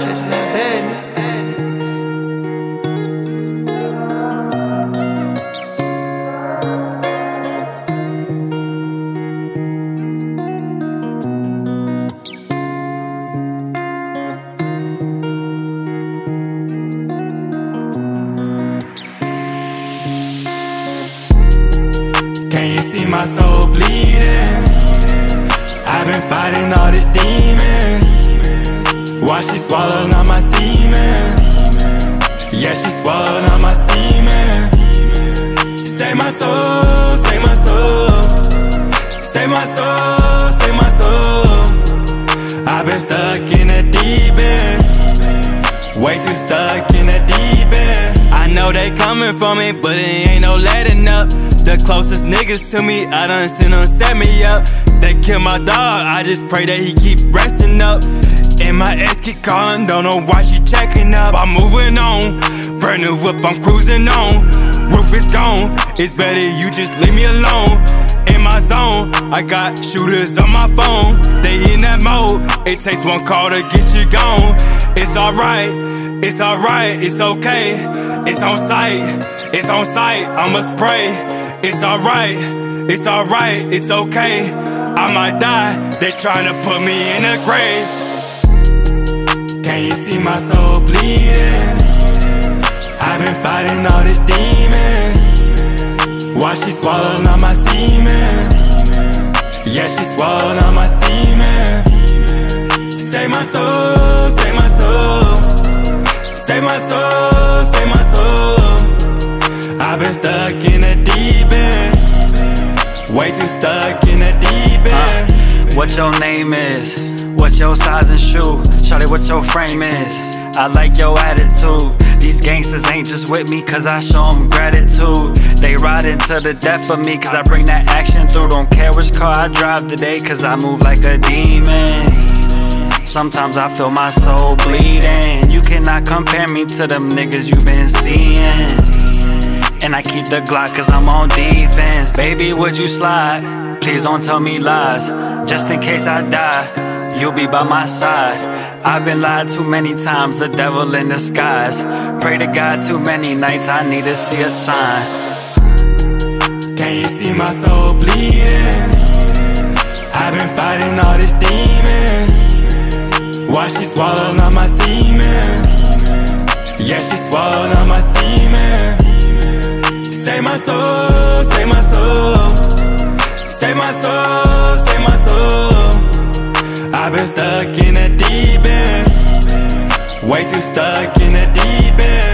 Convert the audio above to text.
chasing that. Can you see my soul bleeding? I've been fighting all these demons. Why she swallowing all my semen? Yeah, she swallowing all my semen. Save my soul, save my soul. Save my soul, save my soul. I've been stuck in the deep end. Way too stuck in the deep end. I know they coming for me, but it ain't no letting up. The closest niggas to me, I done seen them set me up. They kill my dog, I just pray that he keep resting up. And my ex keep calling, don't know why she checking up. I'm moving on, brand new whip, I'm cruising on. Roof is gone, it's better you just leave me alone. In my zone, I got shooters on my phone. They in that mode, it takes one call to get you gone. It's alright, it's alright, it's okay. It's on sight, it's on sight, I must pray. It's alright, it's alright, it's okay. I might die, they tryna put me in a grave. You see my soul bleeding? I've been fighting all these demons. Why she swallowing all my semen? Yeah, she swallowing all my semen. Save my soul, save my soul. Save my soul, save my soul. I've been stuck in the deep end. Way too stuck in the deep end. What your name is? What your size and shoe? Shawty, what your frame is? I like your attitude. These gangsters ain't just with me cause I show them gratitude. They riding to the death for me cause I bring that action through. Don't care which car I drive today cause I move like a demon. Sometimes I feel my soul bleeding. You cannot compare me to them niggas you been seeing. And I keep the Glock cause I'm on defense. Baby, would you slide? Please don't tell me lies. Just in case I die, you'll be by my side. I've been lied too many times, the devil in disguise. Pray to God too many nights, I need to see a sign. Can you see my soul bleeding? I've been fighting all these demons. Why she swallowing all my semen? Yeah, she swallowing all my semen. Save my soul, save my soul. Save my soul, save my soul. I've been stuck in the deep end. Way too stuck in the deep end.